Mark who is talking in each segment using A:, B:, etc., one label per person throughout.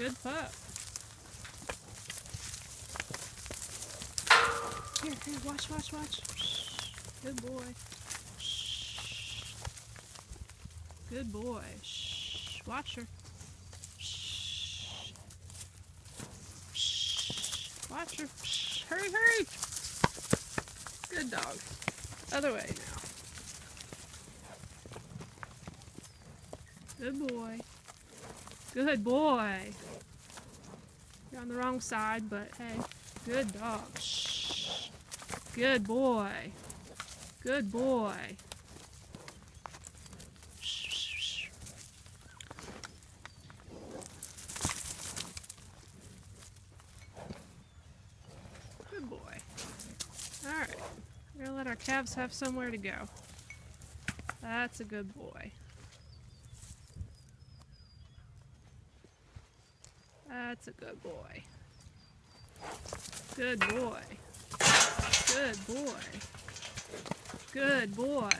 A: Good pup. Here, here, watch, watch, watch. Good boy. Good boy. Watch her. Watch her. Hurry, hurry. Good dog. Other way now. Good boy. Good boy. You're on the wrong side, but hey, good dog. Shh. Good boy. Good boy. Shh. Good boy. Alright. We're gonna let our calves have somewhere to go. That's a good boy. That's a good boy. Good boy. Good boy. Good boy.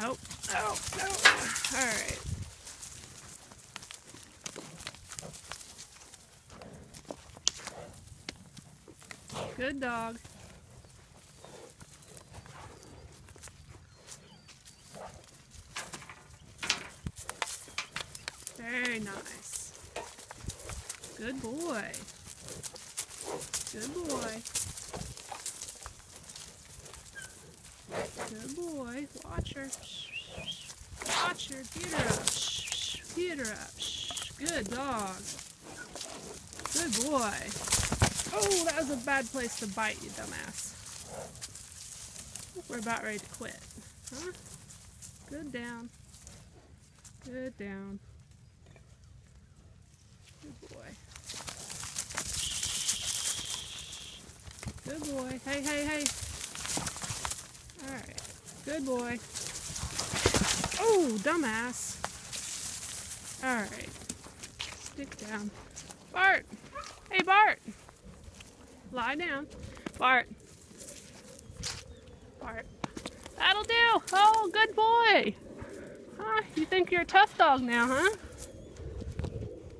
A: Nope. Oh, no. Alright. Good dog. Very nice. Good boy. Good boy. Good boy. Watch her. Watch her. Get her up. Get her up. Good dog. Good boy. Oh, that was a bad place to bite, you dumbass. We're about ready to quit. Huh? Good down. Good down. Good boy. Good boy. Hey, hey, hey. Alright. Good boy. Oh, dumbass. Alright. Stick down. Bart! Hey, Bart! Lie down. Bart. Bart. That'll do. Oh, good boy. Huh? You think you're a tough dog now, huh?